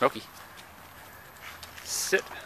smoky. Sit.